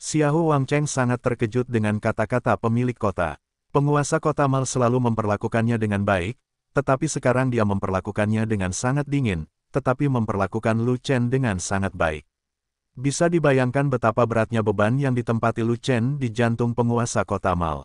Xiao Wang Cheng sangat terkejut dengan kata-kata pemilik kota. Penguasa kota Mal selalu memperlakukannya dengan baik, tetapi sekarang dia memperlakukannya dengan sangat dingin, tetapi memperlakukan Lu Chen dengan sangat baik. Bisa dibayangkan betapa beratnya beban yang ditempati Lu Chen di jantung penguasa kota Mal.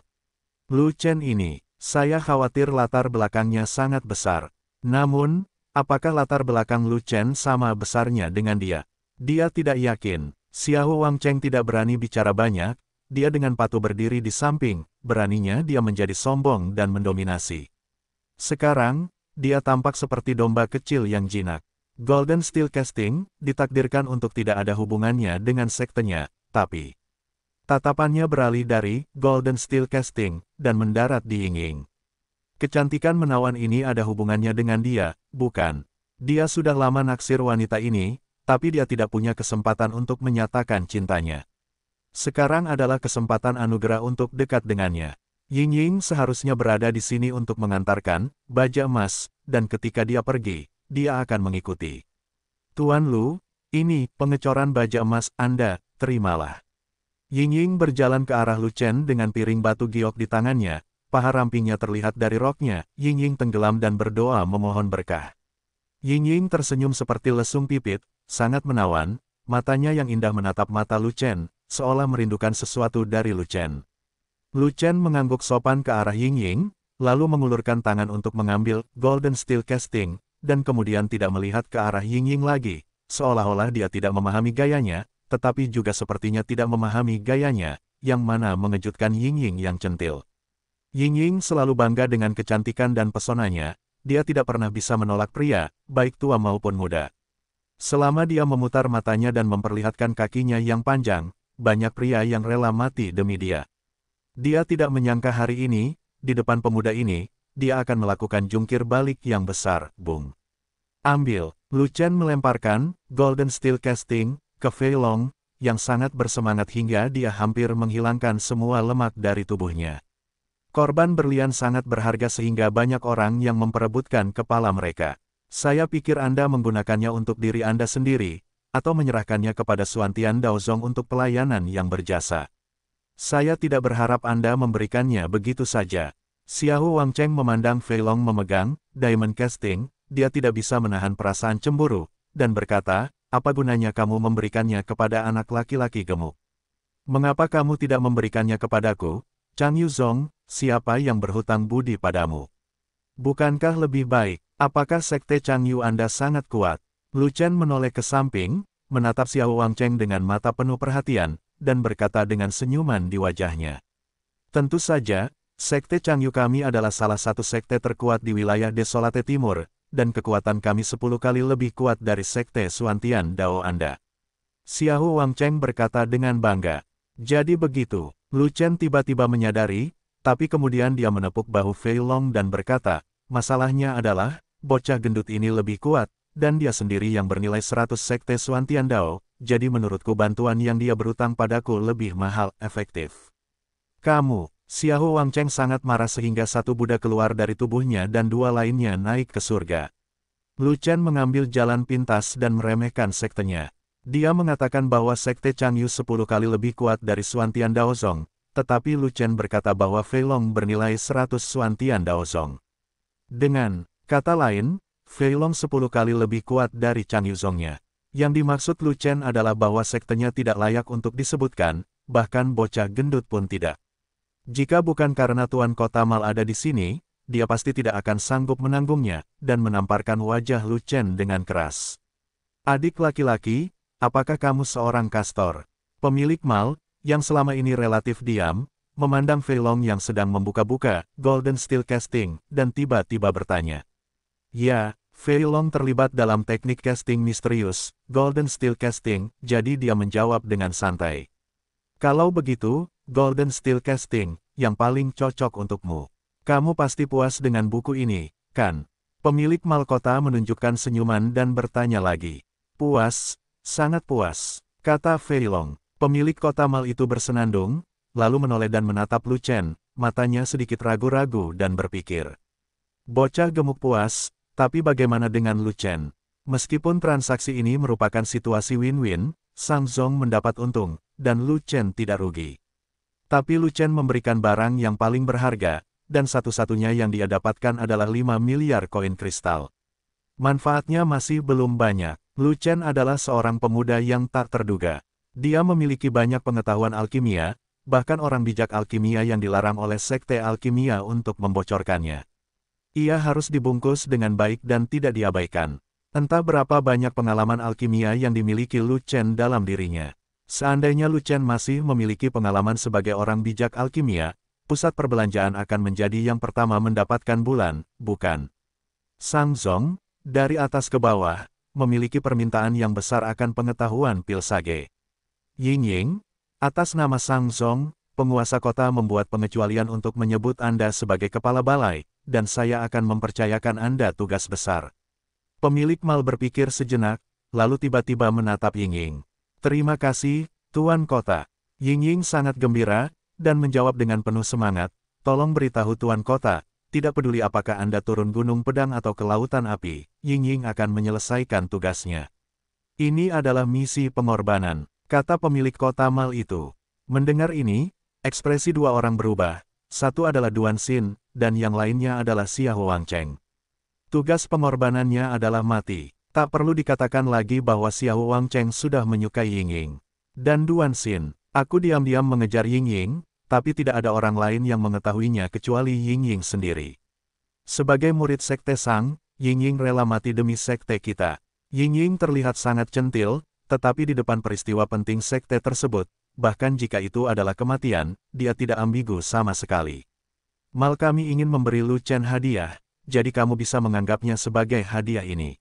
Lu Chen ini, saya khawatir latar belakangnya sangat besar. Namun, apakah latar belakang Lu Chen sama besarnya dengan dia? Dia tidak yakin. Xiao Wang Cheng tidak berani bicara banyak, dia dengan patuh berdiri di samping, beraninya dia menjadi sombong dan mendominasi. Sekarang, dia tampak seperti domba kecil yang jinak. Golden Steel Casting ditakdirkan untuk tidak ada hubungannya dengan sektenya, tapi tatapannya beralih dari Golden Steel Casting dan mendarat di Ying Kecantikan menawan ini ada hubungannya dengan dia, bukan? Dia sudah lama naksir wanita ini, tapi dia tidak punya kesempatan untuk menyatakan cintanya. Sekarang adalah kesempatan anugerah untuk dekat dengannya. Ying Ying seharusnya berada di sini untuk mengantarkan baja emas, dan ketika dia pergi, dia akan mengikuti. Tuan Lu, ini pengecoran baja emas Anda, terimalah. Ying Ying berjalan ke arah Lu Chen dengan piring batu giok di tangannya, paha rampingnya terlihat dari roknya, Ying Ying tenggelam dan berdoa memohon berkah. Ying Ying tersenyum seperti lesung pipit, sangat menawan, matanya yang indah menatap mata Lu Chen, seolah merindukan sesuatu dari Lu Chen. Lu Chen mengangguk sopan ke arah Ying Ying, lalu mengulurkan tangan untuk mengambil Golden Steel Casting, dan kemudian tidak melihat ke arah Ying Ying lagi, seolah-olah dia tidak memahami gayanya, tetapi juga sepertinya tidak memahami gayanya, yang mana mengejutkan Ying Ying yang centil. Ying Ying selalu bangga dengan kecantikan dan pesonanya, dia tidak pernah bisa menolak pria, baik tua maupun muda. Selama dia memutar matanya dan memperlihatkan kakinya yang panjang, banyak pria yang rela mati demi dia. Dia tidak menyangka hari ini, di depan pemuda ini, dia akan melakukan jungkir balik yang besar, bung. Ambil, Lu Chen melemparkan Golden Steel Casting ke Fei Long, yang sangat bersemangat hingga dia hampir menghilangkan semua lemak dari tubuhnya. Korban berlian sangat berharga sehingga banyak orang yang memperebutkan kepala mereka. Saya pikir Anda menggunakannya untuk diri Anda sendiri, atau menyerahkannya kepada Suantian Daozong untuk pelayanan yang berjasa. Saya tidak berharap Anda memberikannya begitu saja. Xiao Wang Cheng memandang Fei Long memegang diamond casting, dia tidak bisa menahan perasaan cemburu, dan berkata, apa gunanya kamu memberikannya kepada anak laki-laki gemuk? Mengapa kamu tidak memberikannya kepadaku? Chang Yuzong, siapa yang berhutang budi padamu? Bukankah lebih baik, apakah sekte Chang Yu Anda sangat kuat? Lu Chen menoleh ke samping, menatap Xiao Wang Cheng dengan mata penuh perhatian, dan berkata dengan senyuman di wajahnya. Tentu saja, Sekte Changyu kami adalah salah satu sekte terkuat di wilayah Desolate Timur, dan kekuatan kami sepuluh kali lebih kuat dari sekte Suantian Dao Anda. Xiao Wang Cheng berkata dengan bangga. Jadi begitu, Lu Chen tiba-tiba menyadari, tapi kemudian dia menepuk bahu Fei Long dan berkata, masalahnya adalah, bocah gendut ini lebih kuat, dan dia sendiri yang bernilai 100 sekte Suantian Dao, jadi menurutku bantuan yang dia berutang padaku lebih mahal efektif. Kamu, Xiao Wang Cheng sangat marah sehingga satu Buddha keluar dari tubuhnya dan dua lainnya naik ke surga. Lu Chen mengambil jalan pintas dan meremehkan sektenya. Dia mengatakan bahwa sekte Changyu sepuluh kali lebih kuat dari Suantian Daozong, tetapi Lu Chen berkata bahwa Fei Long bernilai 100 Suantian Daozong. Dengan kata lain, Fei Long sepuluh kali lebih kuat dari Changyu Zongnya. Yang dimaksud Lu Chen adalah bahwa sektenya tidak layak untuk disebutkan, bahkan bocah gendut pun tidak. Jika bukan karena Tuan Kota Mal ada di sini, dia pasti tidak akan sanggup menanggungnya, dan menamparkan wajah Lu Chen dengan keras. Adik laki-laki, apakah kamu seorang kastor? Pemilik Mal, yang selama ini relatif diam, memandang Fei Long yang sedang membuka-buka Golden Steel Casting, dan tiba-tiba bertanya. Ya, Fei Long terlibat dalam teknik casting misterius, Golden Steel Casting, jadi dia menjawab dengan santai. Kalau begitu, Golden Steel Casting, yang paling cocok untukmu. Kamu pasti puas dengan buku ini, kan? Pemilik Malkota menunjukkan senyuman dan bertanya lagi. Puas, sangat puas, kata Feilong. Pemilik kota Mal itu bersenandung, lalu menoleh dan menatap Lu Chen, matanya sedikit ragu-ragu dan berpikir. Bocah gemuk puas, tapi bagaimana dengan Lu Chen? Meskipun transaksi ini merupakan situasi win-win, Sang Zong mendapat untung, dan Lu Chen tidak rugi. Tapi Lu Chen memberikan barang yang paling berharga, dan satu-satunya yang dia dapatkan adalah 5 miliar koin kristal. Manfaatnya masih belum banyak. Lu Chen adalah seorang pemuda yang tak terduga. Dia memiliki banyak pengetahuan alkimia, bahkan orang bijak alkimia yang dilarang oleh sekte alkimia untuk membocorkannya. Ia harus dibungkus dengan baik dan tidak diabaikan. Entah berapa banyak pengalaman alkimia yang dimiliki Lu Chen dalam dirinya. Seandainya Lu Chen masih memiliki pengalaman sebagai orang bijak alkimia, pusat perbelanjaan akan menjadi yang pertama mendapatkan bulan, bukan? Sang Zong, dari atas ke bawah, memiliki permintaan yang besar akan pengetahuan pil sage. Ying Ying, atas nama Sang Zong, penguasa kota membuat pengecualian untuk menyebut Anda sebagai kepala balai, dan saya akan mempercayakan Anda tugas besar. Pemilik mal berpikir sejenak, lalu tiba-tiba menatap Ying Ying. Terima kasih, Tuan Kota. Ying Ying sangat gembira, dan menjawab dengan penuh semangat, tolong beritahu Tuan Kota, tidak peduli apakah Anda turun gunung pedang atau ke lautan api, Ying Ying akan menyelesaikan tugasnya. Ini adalah misi pengorbanan, kata pemilik kota mal itu. Mendengar ini, ekspresi dua orang berubah, satu adalah Duan Xin, dan yang lainnya adalah Xia Huang Cheng. Tugas pengorbanannya adalah mati. Tak perlu dikatakan lagi bahwa Xiao Wang Cheng sudah menyukai Ying Ying. Dan Duan Xin, aku diam-diam mengejar Ying Ying, tapi tidak ada orang lain yang mengetahuinya kecuali Ying Ying sendiri. Sebagai murid Sekte Sang, Ying Ying rela mati demi Sekte kita. Ying Ying terlihat sangat centil, tetapi di depan peristiwa penting Sekte tersebut, bahkan jika itu adalah kematian, dia tidak ambigu sama sekali. Mal kami ingin memberi Lu Chen hadiah, jadi kamu bisa menganggapnya sebagai hadiah ini.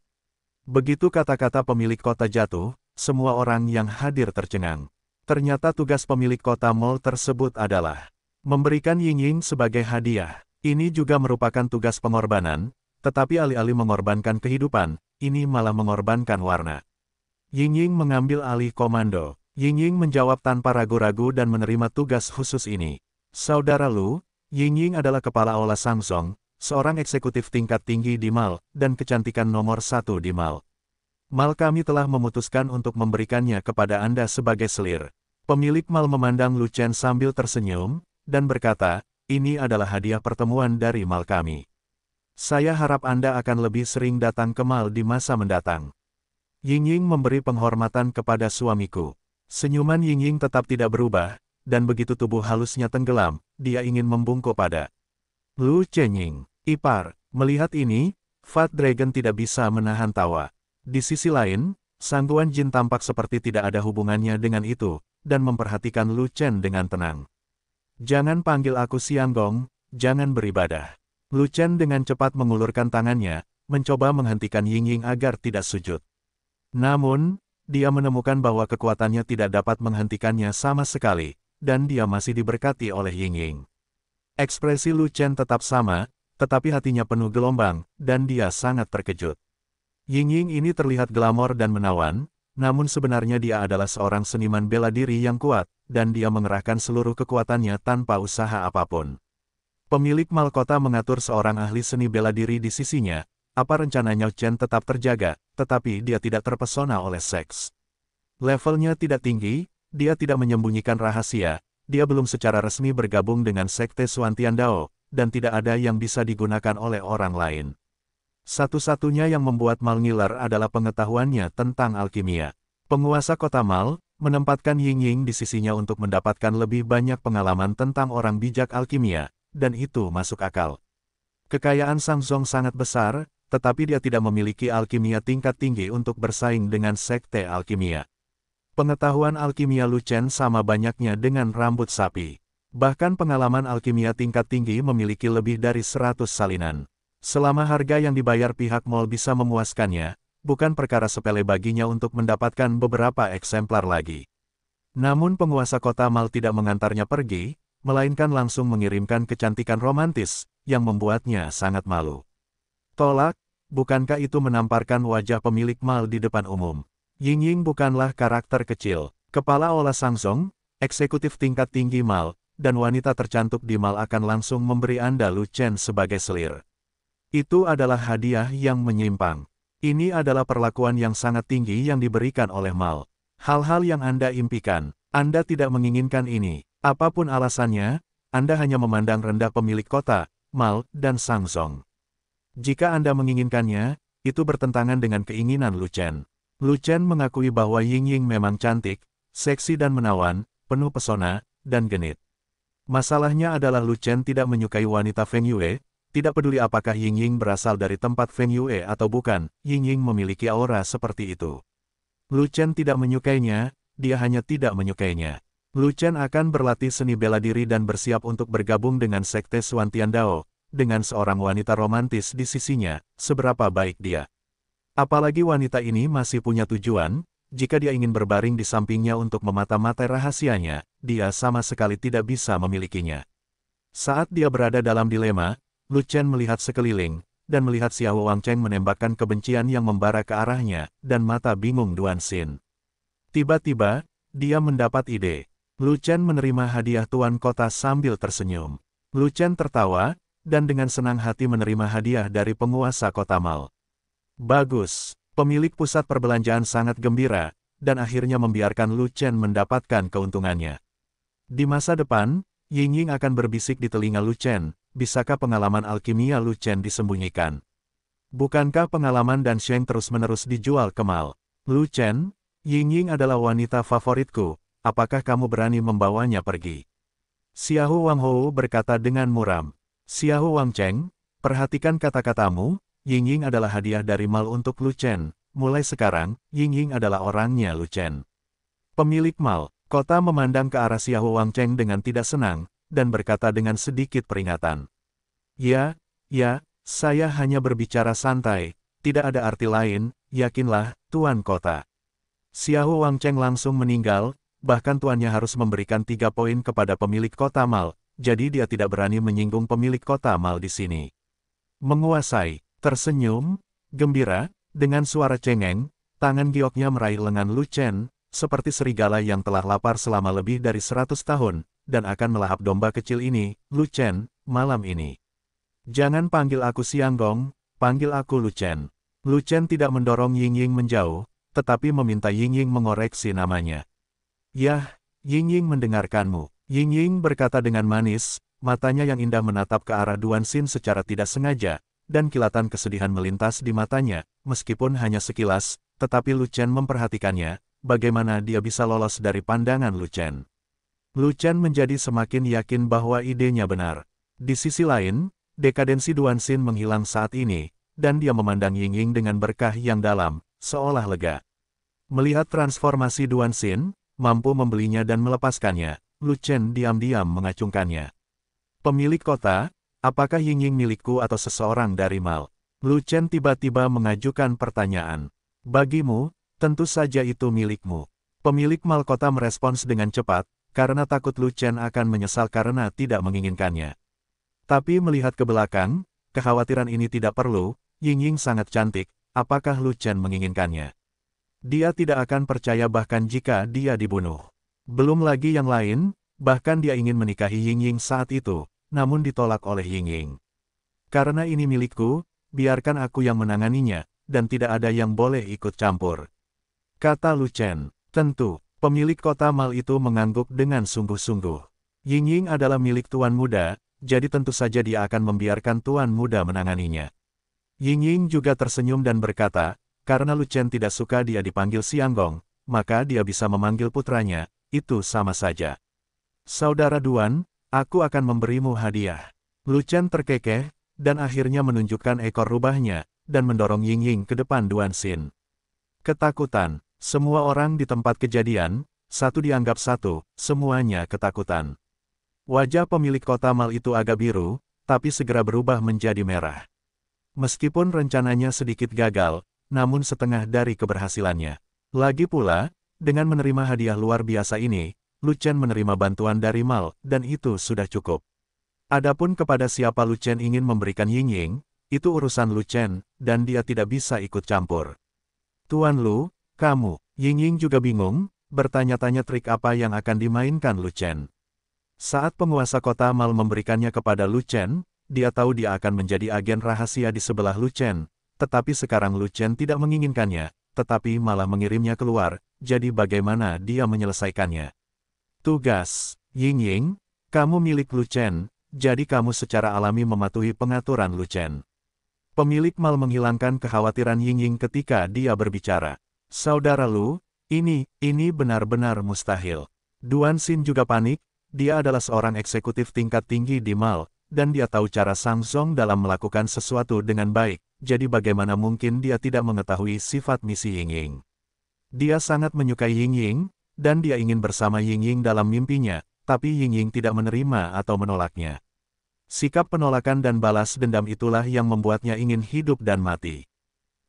Begitu kata-kata pemilik kota jatuh, semua orang yang hadir tercengang. Ternyata tugas pemilik kota mall tersebut adalah memberikan Ying Ying sebagai hadiah. Ini juga merupakan tugas pengorbanan, tetapi alih-alih mengorbankan kehidupan, ini malah mengorbankan warna. Ying Ying mengambil alih komando. Ying Ying menjawab tanpa ragu-ragu dan menerima tugas khusus ini. Saudara Lu, Ying Ying adalah kepala olah Samsung, seorang eksekutif tingkat tinggi di MAL, dan kecantikan nomor satu di MAL. MAL kami telah memutuskan untuk memberikannya kepada Anda sebagai selir. Pemilik MAL memandang Lu Chen sambil tersenyum, dan berkata, ini adalah hadiah pertemuan dari MAL kami. Saya harap Anda akan lebih sering datang ke MAL di masa mendatang. Ying Ying memberi penghormatan kepada suamiku. Senyuman Ying Ying tetap tidak berubah, dan begitu tubuh halusnya tenggelam, dia ingin membungkuk pada Lu Chenying, ipar, melihat ini, Fat Dragon tidak bisa menahan tawa. Di sisi lain, Sangguan Jin tampak seperti tidak ada hubungannya dengan itu, dan memperhatikan Lu Chen dengan tenang. Jangan panggil aku Siang Gong, jangan beribadah. Lu Chen dengan cepat mengulurkan tangannya, mencoba menghentikan Ying Ying agar tidak sujud. Namun, dia menemukan bahwa kekuatannya tidak dapat menghentikannya sama sekali, dan dia masih diberkati oleh Ying Ying. Ekspresi Lu Chen tetap sama, tetapi hatinya penuh gelombang, dan dia sangat terkejut. Ying Ying ini terlihat glamor dan menawan, namun sebenarnya dia adalah seorang seniman bela diri yang kuat, dan dia mengerahkan seluruh kekuatannya tanpa usaha apa pun. Pemilik Malkota mengatur seorang ahli seni bela diri di sisinya, apa rencananya Chen tetap terjaga, tetapi dia tidak terpesona oleh seks. Levelnya tidak tinggi, dia tidak menyembunyikan rahasia, dia belum secara resmi bergabung dengan Sekte Suantian Dao, dan tidak ada yang bisa digunakan oleh orang lain. Satu-satunya yang membuat Mal ngiler adalah pengetahuannya tentang alkimia. Penguasa kota Mal, menempatkan Ying Ying di sisinya untuk mendapatkan lebih banyak pengalaman tentang orang bijak alkimia, dan itu masuk akal. Kekayaan Sang Zong sangat besar, tetapi dia tidak memiliki alkimia tingkat tinggi untuk bersaing dengan sekte alkimia. Pengetahuan alkimia Lucen sama banyaknya dengan rambut sapi. Bahkan pengalaman alkimia tingkat tinggi memiliki lebih dari 100 salinan. Selama harga yang dibayar pihak mall bisa memuaskannya, bukan perkara sepele baginya untuk mendapatkan beberapa eksemplar lagi. Namun penguasa kota Mal tidak mengantarnya pergi, melainkan langsung mengirimkan kecantikan romantis, yang membuatnya sangat malu. Tolak, bukankah itu menamparkan wajah pemilik Mal di depan umum? Ying Ying bukanlah karakter kecil. Kepala Ola Samsung, eksekutif tingkat tinggi Mal, dan wanita tercantik di Mal akan langsung memberi Anda Lu Chen sebagai selir. Itu adalah hadiah yang menyimpang. Ini adalah perlakuan yang sangat tinggi yang diberikan oleh Mal. Hal-hal yang Anda impikan, Anda tidak menginginkan ini. Apa pun alasannya, Anda hanya memandang rendah pemilik kota, Mal, dan Sang Song. Jika Anda menginginkannya, itu bertentangan dengan keinginan Lu Chen. Lu Chen mengakui bahwa Ying Ying memang cantik, seksi dan menawan, penuh pesona, dan genit. Masalahnya adalah Lu Chen tidak menyukai wanita Feng Yue, tidak peduli apakah Ying Ying berasal dari tempat Feng Yue atau bukan, Ying Ying memiliki aura seperti itu. Lu Chen tidak menyukainya, dia hanya tidak menyukainya. Lu Chen akan berlatih seni bela diri dan bersiap untuk bergabung dengan Sekte Suan Tiandao, dengan seorang wanita romantis di sisinya, seberapa baik dia. Apalagi wanita ini masih punya tujuan, jika dia ingin berbaring di sampingnya untuk memata-matai rahasianya, dia sama sekali tidak bisa memilikinya. Saat dia berada dalam dilema, Lu Chen melihat sekeliling, dan melihat Xiao Wang Cheng menembakkan kebencian yang membara ke arahnya, dan mata bingung Duan Xin. Tiba-tiba, dia mendapat ide. Lu Chen menerima hadiah Tuan Kota sambil tersenyum. Lu Chen tertawa, dan dengan senang hati menerima hadiah dari penguasa kota Mal. Bagus, pemilik pusat perbelanjaan sangat gembira, dan akhirnya membiarkan Lu Chen mendapatkan keuntungannya. Di masa depan, Ying Ying akan berbisik di telinga Lu Chen, bisakah pengalaman alkimia Lu Chen disembunyikan? Bukankah pengalaman dan Sheng terus-menerus dijual ke Mal? Lu Chen, Ying Ying adalah wanita favoritku, apakah kamu berani membawanya pergi? Xiao Wang Hou berkata dengan muram. Xiao Wang Cheng, perhatikan kata-katamu, Ying Ying adalah hadiah dari Mal untuk Lu Chen, mulai sekarang, Ying Ying adalah orangnya Lu Chen. Pemilik Mal, kota memandang ke arah Xiao Wang Cheng dengan tidak senang, dan berkata dengan sedikit peringatan. Ya, ya, saya hanya berbicara santai, tidak ada arti lain, yakinlah, Tuan Kota. Xiao Wang Cheng langsung meninggal, bahkan tuannya harus memberikan tiga poin kepada pemilik kota Mal, jadi dia tidak berani menyinggung pemilik kota Mal di sini. Menguasai, tersenyum, gembira, dengan suara cengeng, tangan gioknya meraih lengan Lu Chen, seperti serigala yang telah lapar selama lebih dari seratus tahun, dan akan melahap domba kecil ini, Lu Chen, malam ini. Jangan panggil aku Siang Gong, panggil aku Lu Chen. Lu Chen tidak mendorong Ying Ying menjauh, tetapi meminta Ying Ying mengoreksi namanya. Yah, Ying Ying mendengarkanmu. Ying Ying berkata dengan manis, matanya yang indah menatap ke arah Duan Xin secara tidak sengaja, dan kilatan kesedihan melintas di matanya, meskipun hanya sekilas, tetapi Lu Chen memperhatikannya, bagaimana dia bisa lolos dari pandangan Lu Chen. Lu Chen menjadi semakin yakin bahwa idenya benar. Di sisi lain, dekadensi Duan Xin menghilang saat ini, dan dia memandang Ying Ying dengan berkah yang dalam, seolah lega. Melihat transformasi Duan Xin, mampu membelinya dan melepaskannya, Lu Chen diam-diam mengacungkannya. Pemilik kota, apakah Ying Ying milikku atau seseorang dari Mal? Lu Chen tiba-tiba mengajukan pertanyaan. Bagimu, tentu saja itu milikmu. Pemilik Mal kota merespons dengan cepat, karena takut Lu Chen akan menyesal karena tidak menginginkannya. Tapi melihat ke belakang, kekhawatiran ini tidak perlu, Ying Ying sangat cantik, apakah Lu Chen menginginkannya? Dia tidak akan percaya bahkan jika dia dibunuh. Belum lagi yang lain, bahkan dia ingin menikahi Ying Ying saat itu, namun ditolak oleh Ying Ying. Karena ini milikku, biarkan aku yang menanganinya, dan tidak ada yang boleh ikut campur. Kata Lu Chen, tentu, Pemilik kota Mal itu mengangguk dengan sungguh-sungguh. Ying Ying adalah milik tuan muda, jadi tentu saja dia akan membiarkan tuan muda menanganinya. Ying Ying juga tersenyum dan berkata, karena Lu Chen tidak suka dia dipanggil Siang Gong, maka dia bisa memanggil putranya, itu sama saja. Saudara Duan, aku akan memberimu hadiah. Lu Chen terkekeh, dan akhirnya menunjukkan ekor rubahnya, dan mendorong Ying Ying ke depan Duan Xin. Ketakutan, semua orang di tempat kejadian, satu dianggap satu, semuanya ketakutan. Wajah pemilik kota Mal itu agak biru, tapi segera berubah menjadi merah. Meskipun rencananya sedikit gagal, namun setengah dari keberhasilannya. Lagi pula, dengan menerima hadiah luar biasa ini, Lu Chen menerima bantuan dari Mal, dan itu sudah cukup. Adapun kepada siapa Lu Chen ingin memberikan Ying Ying, itu urusan Lu Chen, dan dia tidak bisa ikut campur. Tuan Lu, kamu, Ying Ying juga bingung, bertanya-tanya trik apa yang akan dimainkan Lu Chen. Saat penguasa kota Mal memberikannya kepada Lu Chen, dia tahu dia akan menjadi agen rahasia di sebelah Lu Chen, tetapi sekarang Lu Chen tidak menginginkannya, tetapi malah mengirimnya keluar, jadi bagaimana dia menyelesaikannya. Tugas, Ying Ying, kamu milik Lu Chen, jadi kamu secara alami mematuhi pengaturan Lu Chen. Pemilik mal menghilangkan kekhawatiran Ying Ying ketika dia berbicara. Saudara Lu, ini, ini benar-benar mustahil. Duan Xin juga panik, dia adalah seorang eksekutif tingkat tinggi di mal, dan dia tahu cara Sang Song dalam melakukan sesuatu dengan baik, jadi bagaimana mungkin dia tidak mengetahui sifat misi Ying Ying. Dia sangat menyukai Ying Ying, dan dia ingin bersama Ying Ying dalam mimpinya, tapi Ying Ying tidak menerima atau menolaknya. Sikap penolakan dan balas dendam itulah yang membuatnya ingin hidup dan mati.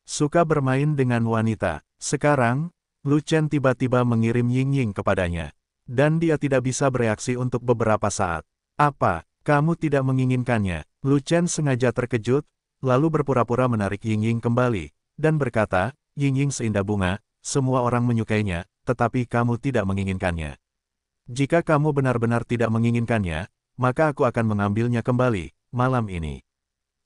Suka bermain dengan wanita. Sekarang, Lu Chen tiba-tiba mengirim Ying Ying kepadanya. Dan dia tidak bisa bereaksi untuk beberapa saat. Apa, kamu tidak menginginkannya? Lu Chen sengaja terkejut, lalu berpura-pura menarik Ying Ying kembali, dan berkata, Ying Ying seindah bunga, semua orang menyukainya, tetapi kamu tidak menginginkannya. Jika kamu benar-benar tidak menginginkannya, maka aku akan mengambilnya kembali, malam ini.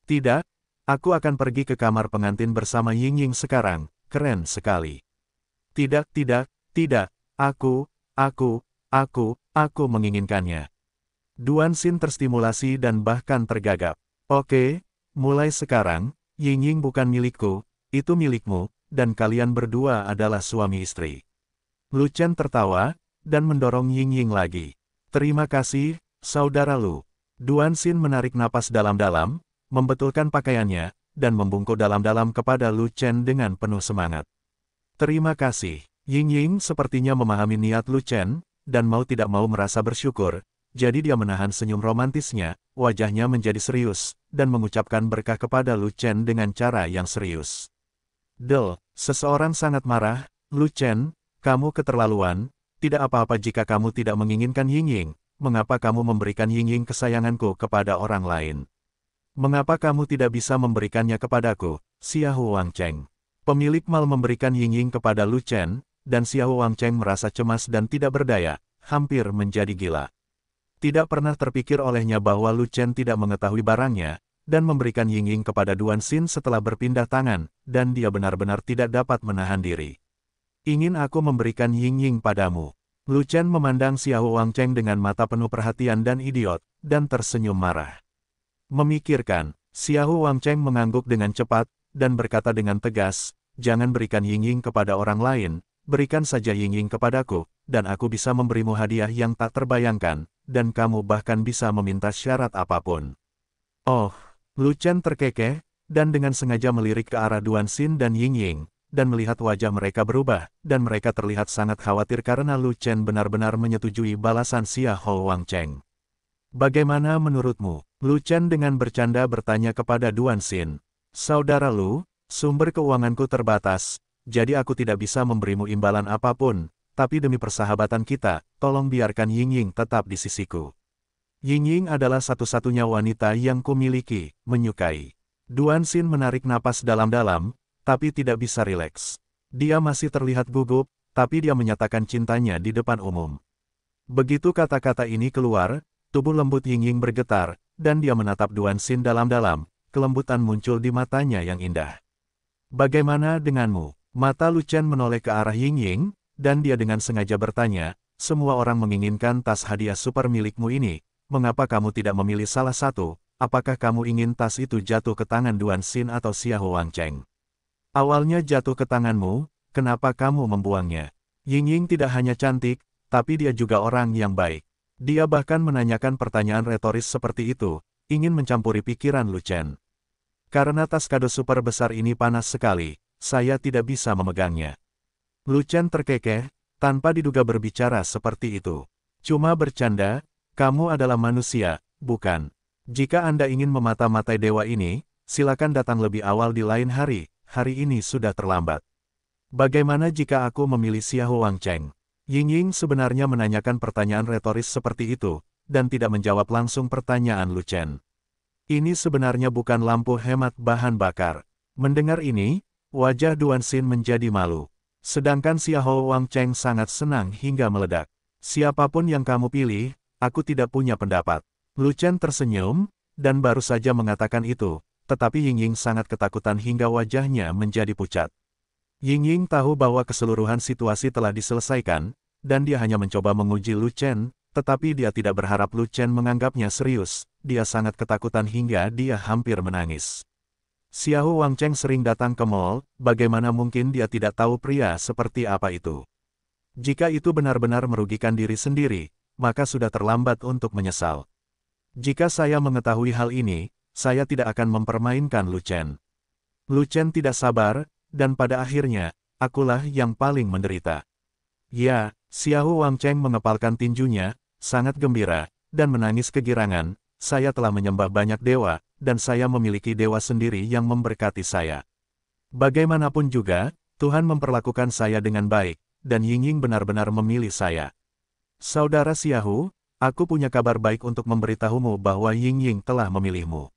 Tidak, aku akan pergi ke kamar pengantin bersama Ying Ying sekarang, keren sekali. Tidak, tidak, tidak, aku, aku, aku, aku menginginkannya. Duan Xin terstimulasi dan bahkan tergagap. Oke, mulai sekarang, Ying Ying bukan milikku, itu milikmu, dan kalian berdua adalah suami istri. Lu Chen tertawa, dan mendorong Ying Ying lagi. Terima kasih, Saudara Lu, Duan Xin menarik napas dalam-dalam, membetulkan pakaiannya, dan membungkuk dalam-dalam kepada Lu Chen dengan penuh semangat. Terima kasih. Ying Ying sepertinya memahami niat Lu Chen, dan mau tidak mau merasa bersyukur, jadi dia menahan senyum romantisnya, wajahnya menjadi serius, dan mengucapkan berkah kepada Lu Chen dengan cara yang serius. Del, seseorang sangat marah, Lu Chen, kamu keterlaluan, tidak apa-apa jika kamu tidak menginginkan Ying Ying, mengapa kamu memberikan Ying-Ying kesayanganku kepada orang lain? Mengapa kamu tidak bisa memberikannya kepadaku, Xiao Wang Cheng? Pemilik mal memberikan Ying-Ying kepada Lu Chen, dan Xiao Wang Cheng merasa cemas dan tidak berdaya, hampir menjadi gila. Tidak pernah terpikir olehnya bahwa Lu Chen tidak mengetahui barangnya, dan memberikan Ying-Ying kepada Duan Xin setelah berpindah tangan, dan dia benar-benar tidak dapat menahan diri. Ingin aku memberikan Ying-Ying padamu. Lu Chen memandang Xiao Wang Cheng dengan mata penuh perhatian dan idiot, dan tersenyum marah. Memikirkan, Xiao Wang Cheng mengangguk dengan cepat, dan berkata dengan tegas, jangan berikan Ying Ying kepada orang lain, berikan saja Ying Ying kepadaku, dan aku bisa memberimu hadiah yang tak terbayangkan, dan kamu bahkan bisa meminta syarat apa pun. Oh, Lu Chen terkekeh, dan dengan sengaja melirik ke arah Duan Xin dan Ying Ying, dan melihat wajah mereka berubah, dan mereka terlihat sangat khawatir karena Lu Chen benar-benar menyetujui balasan Xia Ho Wang Cheng. Bagaimana menurutmu? Lu Chen dengan bercanda bertanya kepada Duan Xin. Saudara Lu, sumber keuanganku terbatas, jadi aku tidak bisa memberimu imbalan apa pun, tapi demi persahabatan kita, tolong biarkan Ying Ying tetap di sisiku. Ying Ying adalah satu-satunya wanita yang kumiliki, menyukai. Duan Xin menarik napas dalam-dalam, tapi tidak bisa rileks. Dia masih terlihat gugup, tapi dia menyatakan cintanya di depan umum. Begitu kata-kata ini keluar, tubuh lembut Ying Ying bergetar, dan dia menatap Duan Xin dalam-dalam, kelembutan muncul di matanya yang indah. Bagaimana denganmu? Mata Lu Chen menoleh ke arah Ying Ying, dan dia dengan sengaja bertanya, semua orang menginginkan tas hadiah super milikmu ini, mengapa kamu tidak memilih salah satu, apakah kamu ingin tas itu jatuh ke tangan Duan Xin atau Xiao Wang Cheng? Awalnya jatuh ke tanganmu, kenapa kamu membuangnya? Ying Ying tidak hanya cantik, tapi dia juga orang yang baik. Dia bahkan menanyakan pertanyaan retoris seperti itu, ingin mencampuri pikiran Lu Chen. Karena tas kado super besar ini panas sekali, saya tidak bisa memegangnya. Lu Chen terkekeh, tanpa diduga berbicara seperti itu. Cuma bercanda, kamu adalah manusia, bukan? Jika Anda ingin memata-matai dewa ini, silakan datang lebih awal di lain hari, hari ini sudah terlambat. Bagaimana jika aku memilih Xiao Wang Cheng? Ying Ying sebenarnya menanyakan pertanyaan retoris seperti itu, dan tidak menjawab langsung pertanyaan Lu Chen. Ini sebenarnya bukan lampu hemat bahan bakar. Mendengar ini, wajah Duan Xin menjadi malu. Sedangkan Xiao Wang Cheng sangat senang hingga meledak. Siapa pun yang kamu pilih, aku tidak punya pendapat. Lu Chen tersenyum, dan baru saja mengatakan itu, tetapi Ying Ying sangat ketakutan hingga wajahnya menjadi pucat. Ying Ying tahu bahwa keseluruhan situasi telah diselesaikan, dan dia hanya mencoba menguji Lu Chen, tetapi dia tidak berharap Lu Chen menganggapnya serius, dia sangat ketakutan hingga dia hampir menangis. Xiao Wang Cheng sering datang ke mall, bagaimana mungkin dia tidak tahu pria seperti apa itu. Jika itu benar-benar merugikan diri sendiri, maka sudah terlambat untuk menyesal. Jika saya mengetahui hal ini, saya tidak akan mempermainkan Lu Chen. Lu Chen tidak sabar, dan pada akhirnya, akulah yang paling menderita. Ya, Xiao Wang Cheng mengepalkan tinjunya, sangat gembira, dan menangis kegirangan, saya telah menyembah banyak dewa, dan saya memiliki dewa sendiri yang memberkati saya. Bagaimanapun juga, Tuhan memperlakukan saya dengan baik, dan Ying Ying benar-benar memilih saya. Saudara Xiaohu, aku punya kabar baik untuk memberitahumu bahwa Ying Ying telah memilihmu.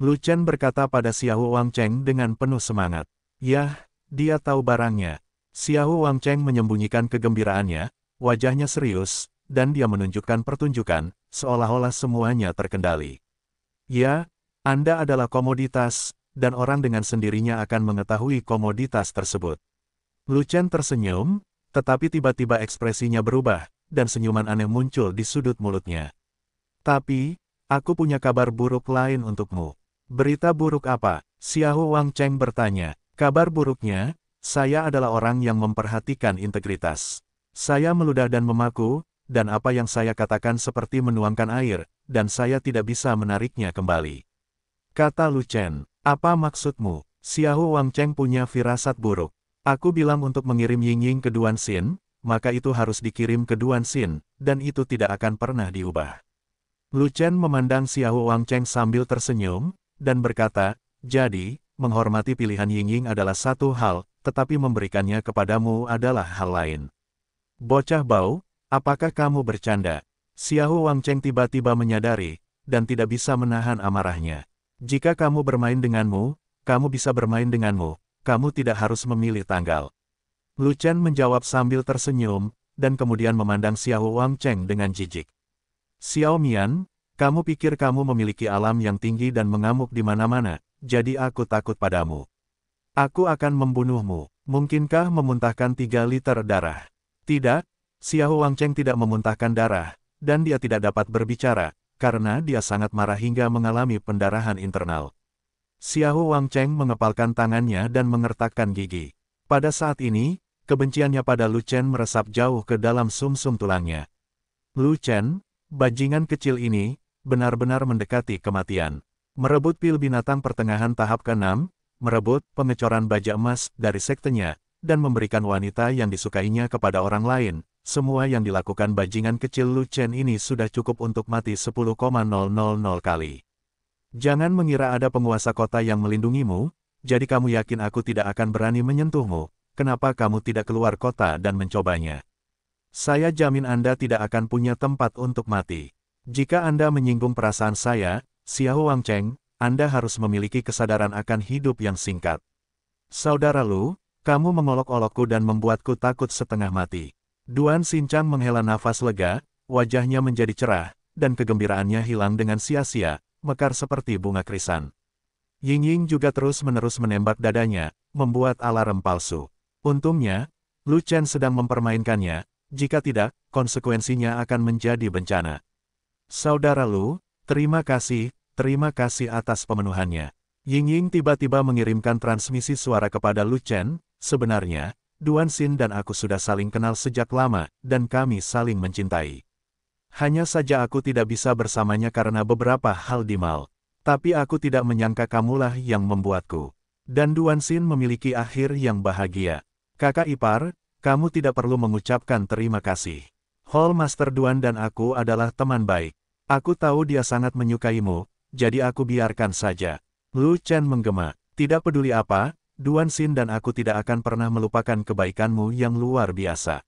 Lu Chen berkata pada Xiao Wang Cheng dengan penuh semangat. Yah, dia tahu barangnya, Xiao Wang Cheng menyembunyikan kegembiraannya, wajahnya serius, dan dia menunjukkan pertunjukan, seolah-olah semuanya terkendali. Ya, Anda adalah komoditas, dan orang dengan sendirinya akan mengetahui komoditas tersebut. Lu Chen tersenyum, tetapi tiba-tiba ekspresinya berubah, dan senyuman aneh muncul di sudut mulutnya. Tapi, aku punya kabar buruk lain untukmu. Berita buruk apa? Xiao Wang Cheng bertanya. Kabar buruknya, saya adalah orang yang memperhatikan integritas. Saya meludah dan memaku, dan apa yang saya katakan seperti menuangkan air, dan saya tidak bisa menariknya kembali. Kata Lu Chen, apa maksudmu? Xiao Wang Cheng punya firasat buruk. Aku bilang untuk mengirim Ying Ying ke Duan Xin, maka itu harus dikirim ke Duan Xin, dan itu tidak akan pernah diubah. Lu Chen memandang Xiao Wang Cheng sambil tersenyum, dan berkata, jadi, menghormati pilihan Ying Ying adalah satu hal, tetapi memberikannya kepadamu adalah hal lain. Bocah bau, apakah kamu bercanda? Xiao Wang Cheng tiba-tiba menyadari, dan tidak bisa menahan amarahnya. Jika kamu bermain denganmu, kamu bisa bermain denganmu, kamu tidak harus memilih tanggal. Lu Chen menjawab sambil tersenyum, dan kemudian memandang Xiao Wang Cheng dengan jijik. Xiao Mian, kamu pikir kamu memiliki alam yang tinggi dan mengamuk di mana-mana, jadi aku takut padamu. Aku akan membunuhmu. Mungkinkah memuntahkan tiga liter darah? Tidak, Xiao Wang Cheng tidak memuntahkan darah, dan dia tidak dapat berbicara, karena dia sangat marah hingga mengalami pendarahan internal. Xiao Wang Cheng mengepalkan tangannya dan mengertakkan gigi. Pada saat ini, kebenciannya pada Lu Chen meresap jauh ke dalam sumsum -sum tulangnya. Lu Chen, bajingan kecil ini, benar-benar mendekati kematian. Merebut pil binatang pertengahan tahap ke-6, merebut pengecoran baja emas dari sektenya, dan memberikan wanita yang disukainya kepada orang lain, semua yang dilakukan bajingan kecil Lu Chen ini sudah cukup untuk mati 10,000 kali. Jangan mengira ada penguasa kota yang melindungimu, jadi kamu yakin aku tidak akan berani menyentuhmu, kenapa kamu tidak keluar kota dan mencobanya? Saya jamin Anda tidak akan punya tempat untuk mati. Jika Anda menyinggung perasaan saya, Xiao Wang Cheng, anda harus memiliki kesadaran akan hidup yang singkat. Saudara Lu, kamu mengolok-olokku dan membuatku takut setengah mati. Duan Sincang menghela nafas lega, wajahnya menjadi cerah, dan kegembiraannya hilang dengan sia-sia, mekar seperti bunga krisan. Ying Ying juga terus-menerus menembak dadanya, membuat alarm palsu. Untungnya, Lu Chen sedang mempermainkannya, jika tidak, konsekuensinya akan menjadi bencana. Saudara Lu, terima kasih, Terima kasih atas pemenuhannya. Ying Ying tiba-tiba mengirimkan transmisi suara kepada Lu Chen, sebenarnya, Duan Xin dan aku sudah saling kenal sejak lama, dan kami saling mencintai. Hanya saja aku tidak bisa bersamanya karena beberapa hal di mal. Tapi aku tidak menyangka kamulah yang membuatku. Dan Duan Xin memiliki akhir yang bahagia. Kakak ipar, kamu tidak perlu mengucapkan terima kasih. Hall Master Duan dan aku adalah teman baik. Aku tahu dia sangat menyukaimu, jadi aku biarkan saja. Lu Chen menggema, tidak peduli apa, Duan Xin dan aku tidak akan pernah melupakan kebaikanmu yang luar biasa.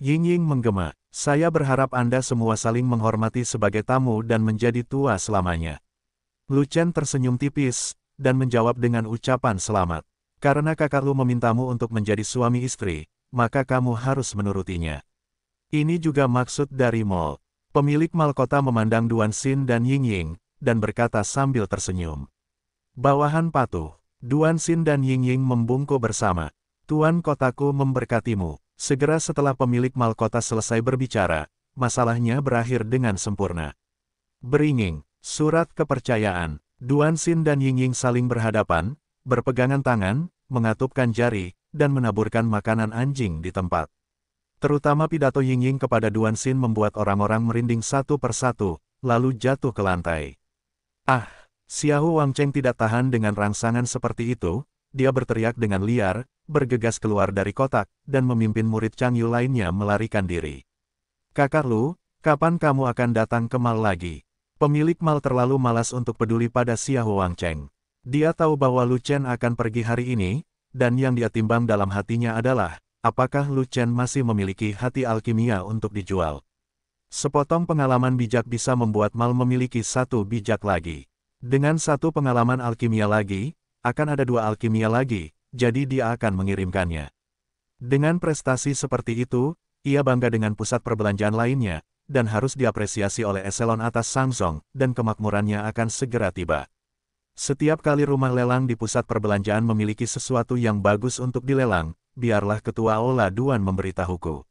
Ying Ying menggema, saya berharap Anda semua saling menghormati sebagai tamu dan menjadi tua selamanya. Lu Chen tersenyum tipis, dan menjawab dengan ucapan selamat. Karena kakak Lu memintamu untuk menjadi suami istri, maka kamu harus menurutinya. Ini juga maksud dari mall. Pemilik mal kota memandang Duan Xin dan Ying Ying, dan berkata sambil tersenyum. Bawahan patuh, Duan Xin dan Ying Ying membungkuk bersama. Tuan kotaku memberkatimu. Segera setelah pemilik mal kota selesai berbicara, masalahnya berakhir dengan sempurna. Beringing, surat kepercayaan, Duan Xin dan Ying Ying saling berhadapan, berpegangan tangan, mengatupkan jari, dan menaburkan makanan anjing di tempat. Terutama pidato Ying Ying kepada Duan Xin membuat orang-orang merinding satu persatu, lalu jatuh ke lantai. Ah, Xiao Wang Cheng tidak tahan dengan rangsangan seperti itu, dia berteriak dengan liar, bergegas keluar dari kotak, dan memimpin murid Chang Yu lainnya melarikan diri. Kakak Lu, kapan kamu akan datang ke mal lagi? Pemilik mal terlalu malas untuk peduli pada Xiao Wang Cheng. Dia tahu bahwa Lu Chen akan pergi hari ini, dan yang dia timbang dalam hatinya adalah, apakah Lu Chen masih memiliki hati alkimia untuk dijual. Sepotong pengalaman bijak bisa membuat mal memiliki satu bijak lagi. Dengan satu pengalaman alkimia lagi, akan ada dua alkimia lagi, jadi dia akan mengirimkannya. Dengan prestasi seperti itu, ia bangga dengan pusat perbelanjaan lainnya, dan harus diapresiasi oleh eselon atas Samsung, dan kemakmurannya akan segera tiba. Setiap kali rumah lelang di pusat perbelanjaan memiliki sesuatu yang bagus untuk dilelang, biarlah ketua Ola Duan memberitahuku.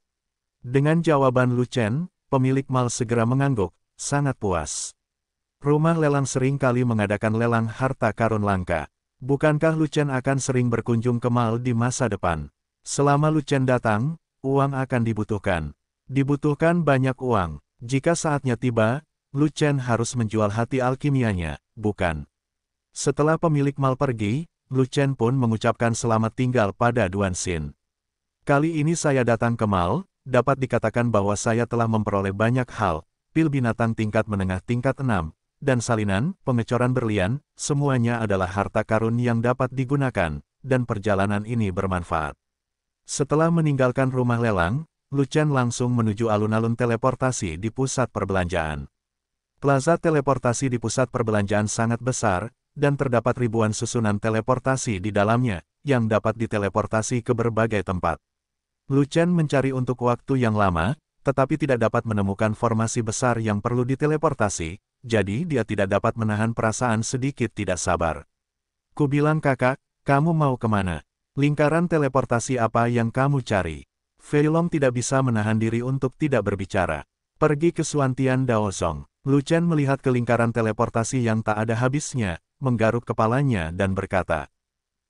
Dengan jawaban Lu Chen, pemilik mal segera mengangguk, sangat puas. Rumah lelang sering kali mengadakan lelang harta karun langka. Bukankah Lu Chen akan sering berkunjung ke mal di masa depan? Selama Lu Chen datang, uang akan dibutuhkan. Dibutuhkan banyak uang. Jika saatnya tiba, Lu Chen harus menjual hati alkimianya, bukan? Setelah pemilik mal pergi, Lu Chen pun mengucapkan selamat tinggal pada Duan Xin. Kali ini saya datang ke mal, dapat dikatakan bahwa saya telah memperoleh banyak hal, pil binatang tingkat menengah tingkat 6, dan salinan, pengecoran berlian, semuanya adalah harta karun yang dapat digunakan, dan perjalanan ini bermanfaat. Setelah meninggalkan rumah lelang, Lu Chen langsung menuju alun-alun teleportasi di pusat perbelanjaan. Plaza teleportasi di pusat perbelanjaan sangat besar, dan terdapat ribuan susunan teleportasi di dalamnya, yang dapat diteleportasi ke berbagai tempat. Lu Chen mencari untuk waktu yang lama, tetapi tidak dapat menemukan formasi besar yang perlu diteleportasi, jadi dia tidak dapat menahan perasaan sedikit tidak sabar. Ku bilang kakak, kamu mau ke mana? Lingkaran teleportasi apa yang kamu cari? Feilong tidak bisa menahan diri untuk tidak berbicara. Pergi ke Suantian Daosong. Lu Chen melihat ke lingkaran teleportasi yang tak ada habisnya, menggaruk kepalanya dan berkata,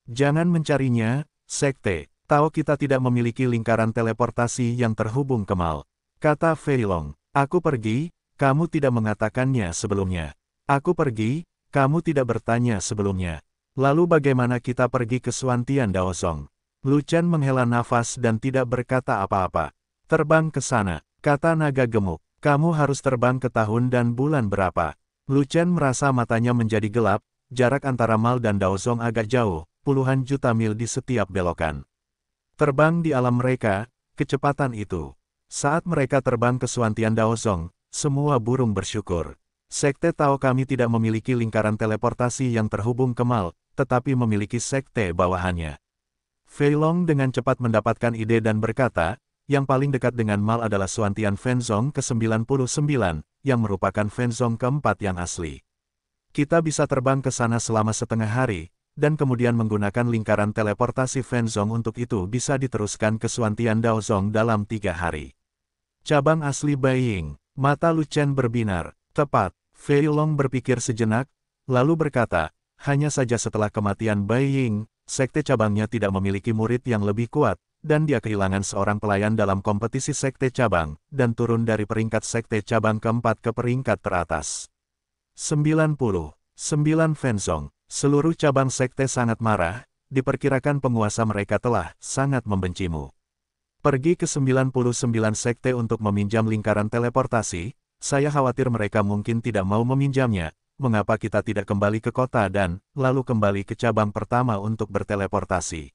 Jangan mencarinya, Sekte. Tahu kita tidak memiliki lingkaran teleportasi yang terhubung ke Mal. Kata Feilong, aku pergi, kamu tidak mengatakannya sebelumnya. Aku pergi, kamu tidak bertanya sebelumnya. Lalu bagaimana kita pergi ke Suantian Daosong? Lu Chen menghela nafas dan tidak berkata apa-apa. Terbang ke sana, kata naga gemuk. Kamu harus terbang ke tahun dan bulan berapa. Lu Chen merasa matanya menjadi gelap, jarak antara Mal dan Daozong agak jauh, puluhan juta mil di setiap belokan. Terbang di alam mereka, kecepatan itu. Saat mereka terbang ke Suantian Daozong, semua burung bersyukur. Sekte tahu kami tidak memiliki lingkaran teleportasi yang terhubung ke Mal, tetapi memiliki sekte bawahannya. Fei Long dengan cepat mendapatkan ide dan berkata, yang paling dekat dengan Mal adalah Suantian Fenzong ke-99, yang merupakan Fenzong keempat yang asli. Kita bisa terbang ke sana selama setengah hari, dan kemudian menggunakan lingkaran teleportasi Fenzong untuk itu bisa diteruskan ke Suantian Daozong dalam tiga hari. Cabang asli Beiying, mata Lu Chen berbinar, tepat, Fei Long berpikir sejenak, lalu berkata, hanya saja setelah kematian Beiying, sekte cabangnya tidak memiliki murid yang lebih kuat, dan dia kehilangan seorang pelayan dalam kompetisi sekte cabang, dan turun dari peringkat sekte cabang keempat ke peringkat teratas. 90. 9 Fenzong, seluruh cabang sekte sangat marah, diperkirakan penguasa mereka telah sangat membencimu. Pergi ke 99 sekte untuk meminjam lingkaran teleportasi, saya khawatir mereka mungkin tidak mau meminjamnya, mengapa kita tidak kembali ke kota dan, lalu kembali ke cabang pertama untuk berteleportasi.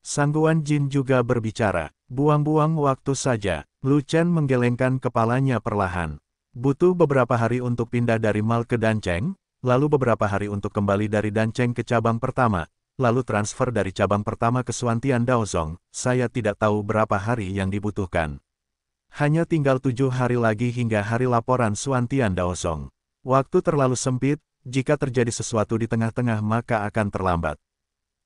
Sangguan Jin juga berbicara, buang-buang waktu saja, Lu Chen menggelengkan kepalanya perlahan. Butuh beberapa hari untuk pindah dari Mal ke Danceng, lalu beberapa hari untuk kembali dari Danceng ke cabang pertama, lalu transfer dari cabang pertama ke Suantian Daozong, saya tidak tahu berapa hari yang dibutuhkan. Hanya tinggal tujuh hari lagi hingga hari laporan Suantian Daozong. Waktu terlalu sempit, jika terjadi sesuatu di tengah-tengah maka akan terlambat.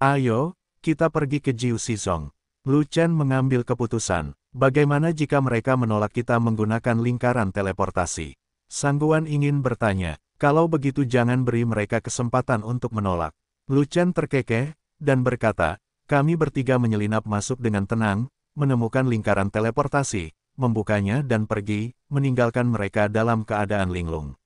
Ayo, kita pergi ke Jiu Sizong. Lu Chen mengambil keputusan. Bagaimana jika mereka menolak kita menggunakan lingkaran teleportasi? Sangguan ingin bertanya, kalau begitu jangan beri mereka kesempatan untuk menolak. Lu Chen terkekeh, dan berkata, kami bertiga menyelinap masuk dengan tenang, menemukan lingkaran teleportasi, membukanya dan pergi, meninggalkan mereka dalam keadaan linglung.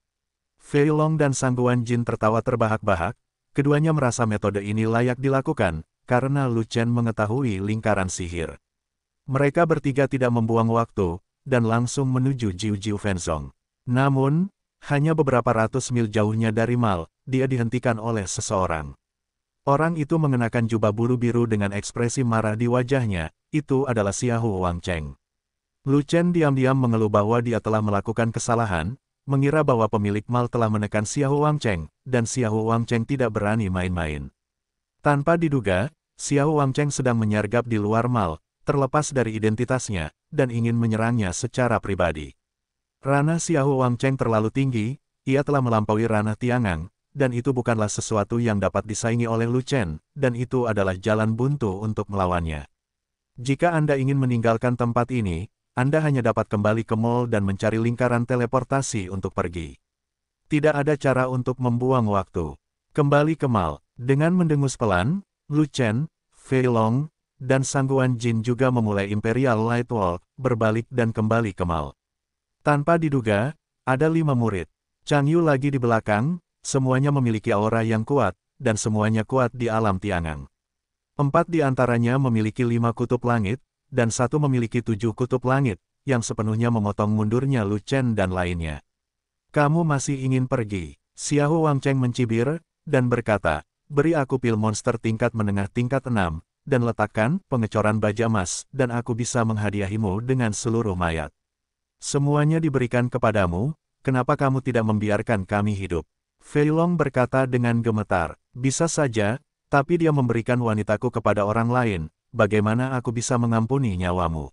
Fei Long dan Sangguan Jin tertawa terbahak-bahak, keduanya merasa metode ini layak dilakukan, karena Lu Chen mengetahui lingkaran sihir. Mereka bertiga tidak membuang waktu, dan langsung menuju Jiu Jiu Fenzong. Namun, hanya beberapa ratus mil jauhnya dari Mal, dia dihentikan oleh seseorang. Orang itu mengenakan jubah bulu biru dengan ekspresi marah di wajahnya, itu adalah Xiaohu Wang Cheng. Lu Chen diam-diam mengeluh bahwa dia telah melakukan kesalahan, mengira bahwa pemilik mal telah menekan Xiaohu Wang Cheng, dan Xiaohu Wang Cheng tidak berani main-main. Tanpa diduga, Xiaohu Wang Cheng sedang menyergap di luar mal, terlepas dari identitasnya, dan ingin menyerangnya secara pribadi. Ranah Xiao Wang Cheng terlalu tinggi, ia telah melampaui ranah Tiangang, dan itu bukanlah sesuatu yang dapat disaingi oleh Lu Chen, dan itu adalah jalan buntu untuk melawannya. Jika Anda ingin meninggalkan tempat ini, Anda hanya dapat kembali ke mall dan mencari lingkaran teleportasi untuk pergi. Tidak ada cara untuk membuang waktu. Kembali ke mall, dengan mendengus pelan, Lu Chen, Fei Long, dan Sangguan Jin juga memulai Imperial Light Walk, berbalik dan kembali ke Mal. Tanpa diduga, ada lima murid. Chang Yu lagi di belakang, semuanya memiliki aura yang kuat, dan semuanya kuat di alam Tiangang. Empat di antaranya memiliki lima kutub langit, dan satu memiliki tujuh kutub langit, yang sepenuhnya memotong mundurnya Lu Chen dan lainnya. Kamu masih ingin pergi? Xiao Wang Cheng mencibir, dan berkata, beri aku pil monster tingkat menengah tingkat enam, dan letakkan pengecoran baja emas, dan aku bisa menghadiahimu dengan seluruh mayat. Semuanya diberikan kepadamu, kenapa kamu tidak membiarkan kami hidup? Fei Long berkata dengan gemetar, bisa saja, tapi dia memberikan wanitaku kepada orang lain, bagaimana aku bisa mengampuni nyawamu?